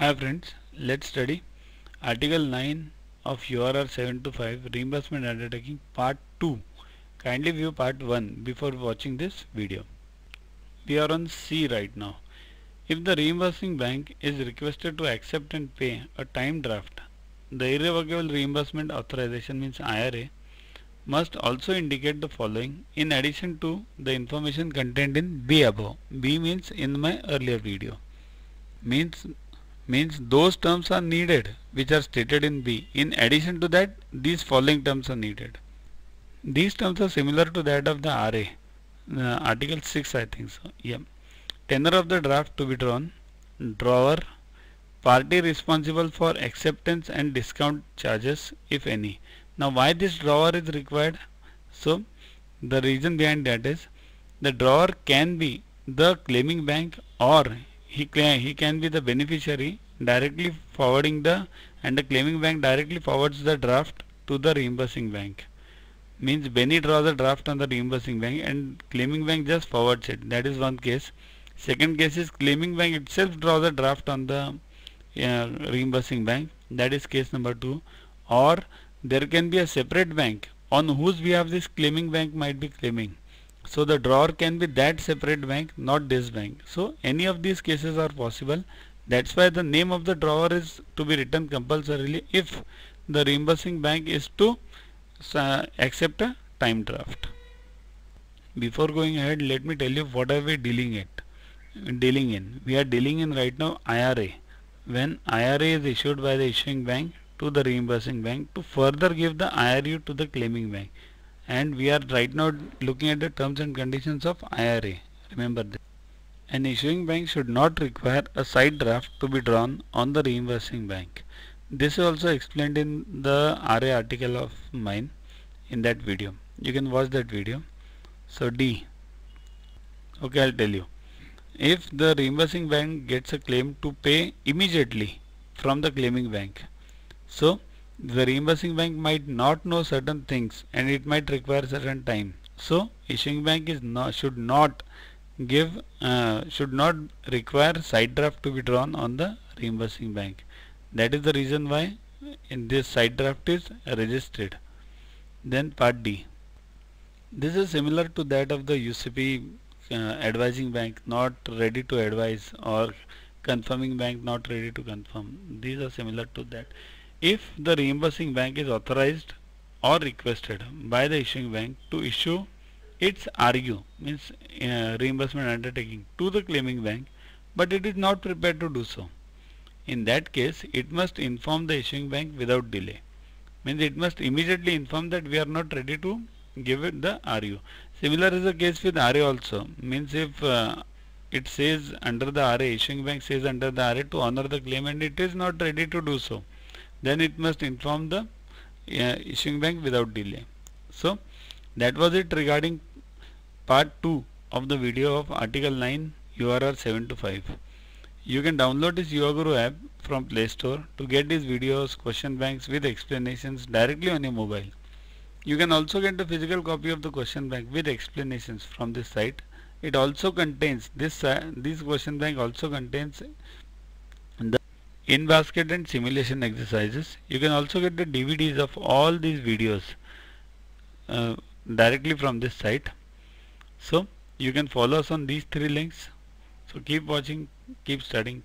Hi friends, let's study Article 9 of URR 725 Reimbursement Undertaking Part 2. Kindly view Part 1 before watching this video. We are on C right now. If the reimbursing bank is requested to accept and pay a time draft, the irrevocable reimbursement authorization means IRA must also indicate the following in addition to the information contained in B above. B means in my earlier video. Means means those terms are needed which are stated in B. In addition to that, these following terms are needed. These terms are similar to that of the RA. Uh, Article 6 I think so. Yeah. Tenor of the draft to be drawn. Drawer. Party responsible for acceptance and discount charges if any. Now why this drawer is required? So the reason behind that is the drawer can be the claiming bank or he can, he can be the beneficiary directly forwarding the and the claiming bank directly forwards the draft to the reimbursing bank. Means Benny draws a draft on the reimbursing bank and claiming bank just forwards it. That is one case. Second case is claiming bank itself draws a draft on the uh, reimbursing bank. That is case number two. Or there can be a separate bank on whose behalf this claiming bank might be claiming so the drawer can be that separate bank, not this bank. So any of these cases are possible. That's why the name of the drawer is to be written compulsorily if the reimbursing bank is to uh, accept a time draft. Before going ahead, let me tell you what are we dealing it dealing in. We are dealing in right now IRA. When IRA is issued by the issuing bank to the reimbursing bank to further give the IRU to the claiming bank and we are right now looking at the terms and conditions of IRA. Remember this. An issuing bank should not require a sight draft to be drawn on the reimbursing bank. This is also explained in the RA article of mine in that video. You can watch that video. So D. Okay, I'll tell you. If the reimbursing bank gets a claim to pay immediately from the claiming bank. So the reimbursing bank might not know certain things and it might require certain time. So issuing bank is not should not give uh, should not require sight draft to be drawn on the reimbursing bank. That is the reason why in this sight draft is registered. Then part D. This is similar to that of the UCP uh, advising bank not ready to advise or confirming bank not ready to confirm. These are similar to that if the reimbursing bank is authorized or requested by the issuing bank to issue its RU means uh, reimbursement undertaking to the claiming bank but it is not prepared to do so. In that case it must inform the issuing bank without delay. Means it must immediately inform that we are not ready to give it the RU similar is the case with RA also. Means if uh, it says under the RA issuing bank says under the RA to honor the claim and it is not ready to do so then it must inform the uh, issuing bank without delay. So that was it regarding part 2 of the video of article 9 URR 7 to 5 You can download this Yuvaguru app from Play Store to get these videos, question banks with explanations directly on your mobile. You can also get the physical copy of the question bank with explanations from this site. It also contains this uh, this question bank also contains in basket and simulation exercises. You can also get the DVDs of all these videos uh, directly from this site. So you can follow us on these three links. So keep watching keep studying